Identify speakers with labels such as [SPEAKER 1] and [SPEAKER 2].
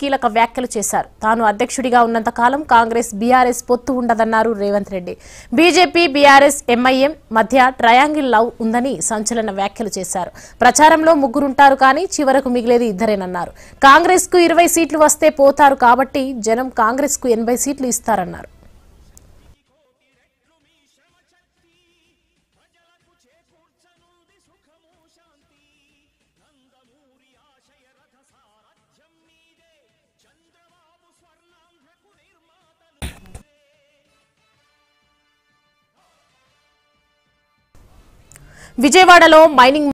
[SPEAKER 1] కీలక వ్యాఖ్యలు చేశారు. తాను అధ్యక్షుడిగా ఉన్నంత కాలం కాంగ్రెస్ బీఆర్ఎస్ పొత్తు ఉండదన్నారు Revanth Reddy. BJP BRS MIM మధ్య ట్రయాంగిల్ లవ్ ఉందని సంచలన వ్యాఖ్యలు చేశారు. ప్రచారంలో ముగ్గురుంటారు కానీ చివరకు మిగిలేది ఇద్దరేనన్నారు. కాంగ్రెస్కు ఇరవై సీట్లు వస్తే పోతారు కాబట్టి జనం కాంగ్రెస్కు ఎనభై సీట్లు ఇస్తారన్నారు. విజయవాడలో మైనింగ్